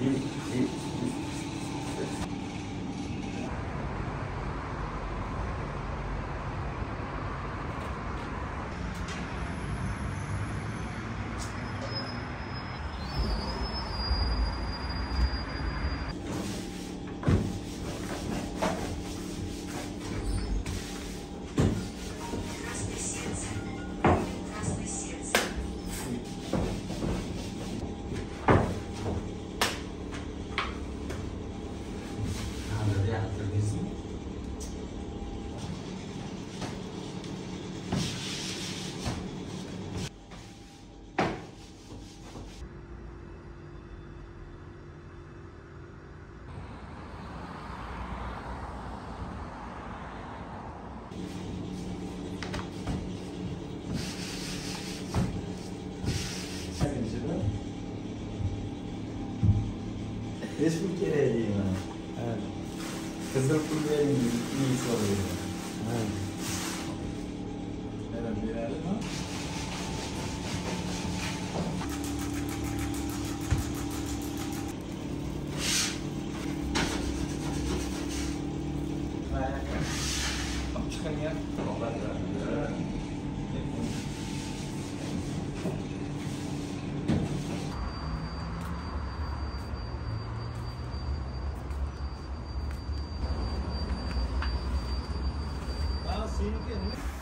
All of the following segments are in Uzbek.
You, you, 되겠어? 예술길에 Example, when you eat something. Tehlikeli mi?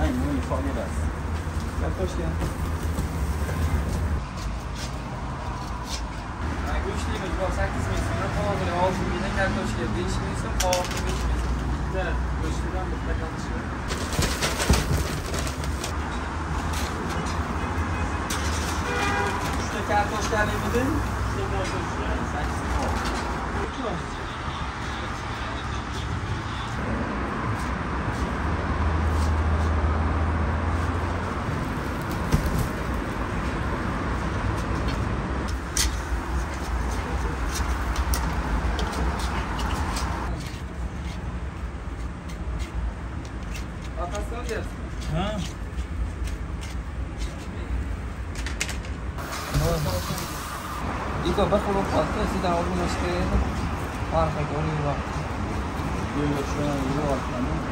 Aynen bunu ifade edersin. kartoshka go'shtimiz bor sakkiz ming so'm qovog'ili olti mingdan kartoshka besh ming so'm qovog'ili besh ming so'm bitta go'shtdan bitta kartoshka geldin, hoş geldin Müdür. Atasyon dersin. Ha. تو بخور و خواسته سی در آرمون است که فرق داری رو یه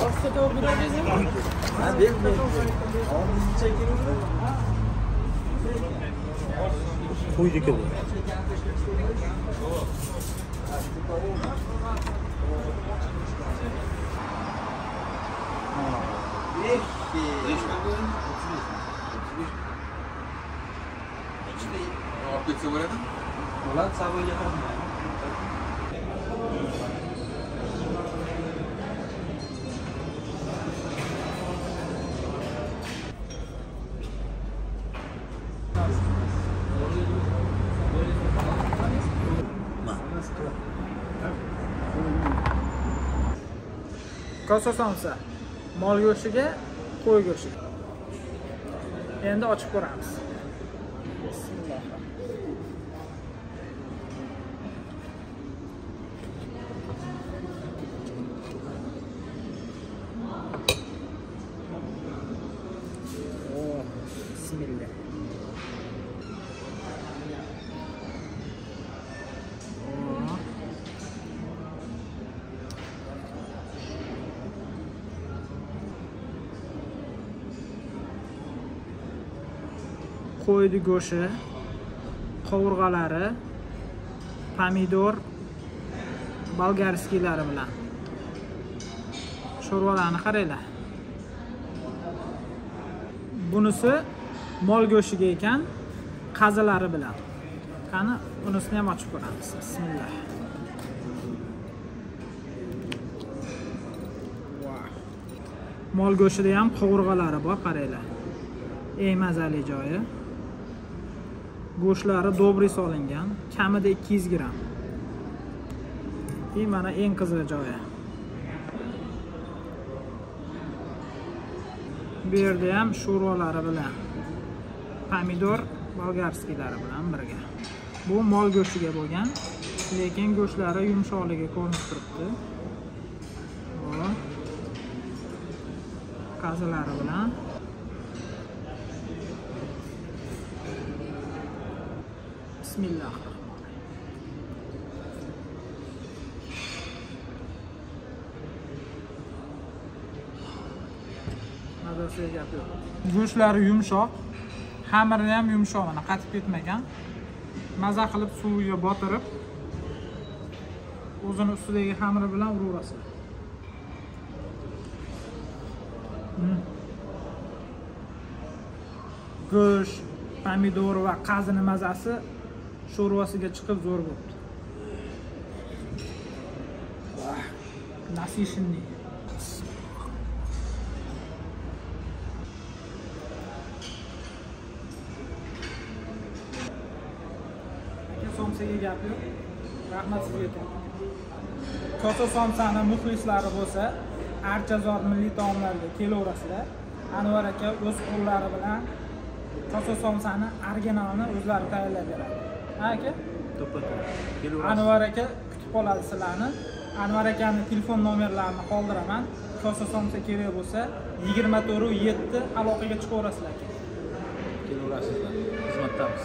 Hasta da burada bizim. Ha değil mi? Ama bizi çekelim de. Koy dikkat edin. Beş. Beş. Beş. Beş. Kapı yüksek oraya da. Ulan sabah yakarım yani. kosa somsa mol go'shtiga qo'y go'shti endi ochib ko'ramiz bismillah qo'yni go'shti qovurg'alari pomidor bolgarskiylari bilan. Sho'rvalarni qaranglar. Bunisi mol go'shtiga ekan qazilari bilan. Qani unisini ham ochib ko'ramiz. Bismillah. Mol go'shtida ham qovurg'alari bor qaranglar. Eng mazali joyi. Go'shtlari dobri solingan kamida 200 gramm и mana eng qiziq joyi. Bu yerda ham sho'rvalari bilan pomidor bolgarskiylari bilan birga. Bu mol go'shtiga bo'lgan lekin go'shtlari yumshoqligi ko'rinib turibdi. Hop. bilan bismillah. Mazasiga gap yo'q. Go'shtlari yumshoq xamiri ham yumshoq mana qatib ketmagan. Maza qilib suviga botirib o'zini ustidagi xamiri bilan uraverasiz hmm. go'sht pomidor va qazini mazasi sho'rvasiga chiqib zo'r bo'libdi. Ah, aka somsaga gap yo'q. Rahmat sizga kosa somsani muxlislari bo'lsa archazor milliy taomlarga kelaverasizlar. Anvar aka o'z qo'llari bilan kosa somsani originalini o'zlari tayyorlab beradi ha aka? Anvar aka kutib qoladi sizlarni anvar akani telefon nomerlarini qoldiraman. Kosa somsa kerak bo'lsa yigirma to'rt yetti aloqaga chiqaverasizlar. Aka Kelaverasizlar. Xizmatdamiz.